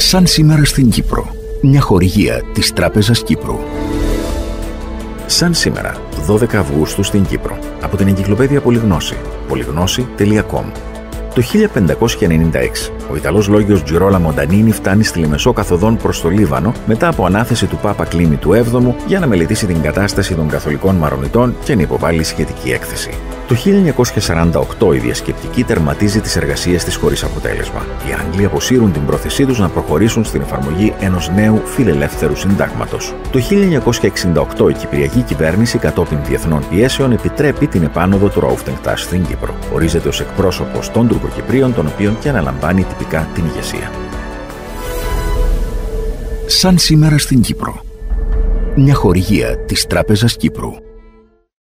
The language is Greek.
Σαν σήμερα στην Κύπρο. Μια χορηγία της Τράπεζας Κύπρου. Σαν σήμερα, 12 Αυγούστου στην Κύπρο. Από την Εγκυκλοπαίδεια Πολυγνώση. Πολυγνώση.com το 1596, ο Ιταλός λόγιος Τζιρόλα Μοντανίνη φτάνει στη Λιμεσό καθοδόν προς το Λίβανο μετά από ανάθεση του Πάπα Κλήμη του 7ου για να μελετήσει την κατάσταση των καθολικών μαρονιτών και να υποβάλει σχετική έκθεση. Το 1948 η διασκεπτική τερματίζει τις εργασίες της χωρίς αποτέλεσμα. Οι Άγγλοι αποσύρουν την πρόθεσή τους να προχωρήσουν στην εφαρμογή ενός νέου φιλελεύθερου συντάγματος. Το 1968 η Κυπριακή κυβέρνηση κατόπιν διεθνών πιέσεων επιτρέπει την επάνωδο του Ραούφτενκτά στην Κύπρο. Ορίζεται ως εκπρόσωπος των Τουρκοκυπρίων, των οποίων και αναλαμβάνει τυπικά την ηγεσία. Σαν σήμερα στην Κύπρο. Μια χορηγία της Τράπεζας Κύπρου.